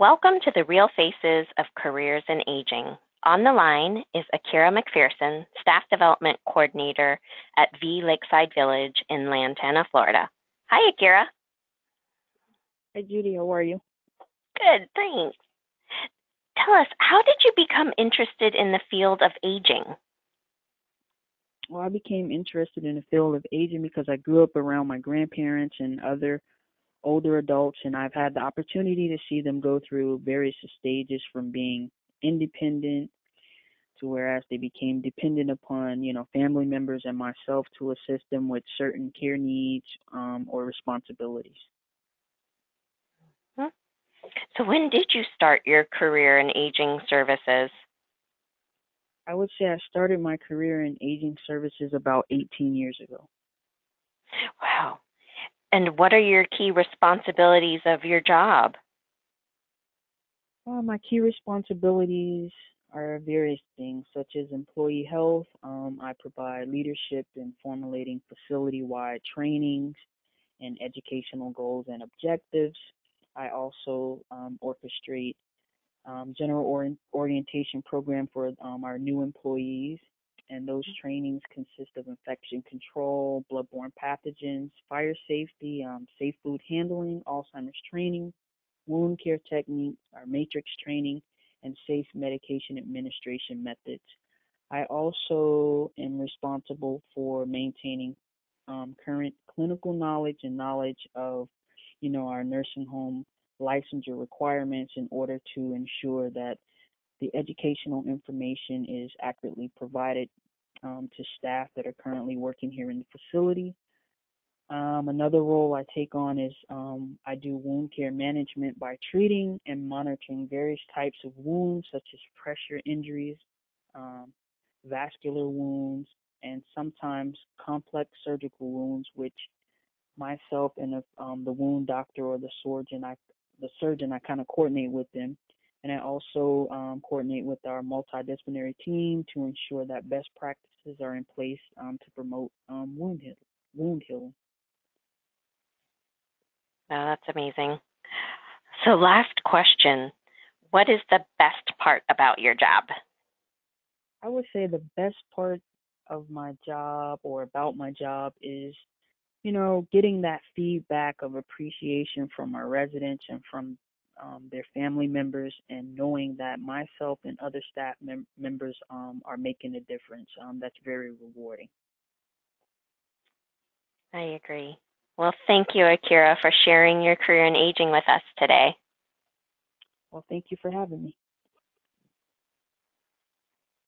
Welcome to the Real Faces of Careers in Aging. On the line is Akira McPherson, Staff Development Coordinator at Vi Lakeside Village in Lantana, Florida. Hi, Akira. Hi, Judy. How are you? Good, thanks. Tell us, how did you become interested in the field of aging? Well, I became interested in the field of aging because I grew up around my grandparents and other older adults, and I've had the opportunity to see them go through various stages from being independent to whereas they became dependent upon, you know, family members and myself to assist them with certain care needs um, or responsibilities. Hmm. So, when did you start your career in aging services? I would say I started my career in aging services about 18 years ago. Wow. And what are your key responsibilities of your job? Uh, my key responsibilities are various things, such as employee health. Um, I provide leadership in formulating facility wide trainings and educational goals and objectives. I also um, orchestrate um, general or- orientation program for um, our new employees and those trainings consist of infection control, bloodborne pathogens, fire safety, um, safe food handling, Alzheimer's training, wound care techniques, our matrix training, and safe medication administration methods. I also am responsible for maintaining um, current clinical knowledge and knowledge of, you know, our nursing home licensure requirements in order to ensure that the educational information is accurately provided um, to staff that are currently working here in the facility. Um, another role I take on is um, I do wound care management by treating and monitoring various types of wounds, such as pressure injuries, um, vascular wounds, and sometimes complex surgical wounds, which myself and the, um, the wound doctor or the surgeon, I, the surgeon, I kind of coordinate with them and I also um, coordinate with our multidisciplinary team to ensure that best practices are in place um, to promote um, wound, heal- wound healing. Oh, that's amazing. So, last question What is the best part about your job? I would say the best part of my job or about my job is, you know, getting that feedback of appreciation from our residents and from um, their family members and knowing that myself and other staff mem- members um, are making a difference. Um, that's very rewarding. I agree. Well, thank you, Akira, for sharing your career in aging with us today. Well, thank you for having me.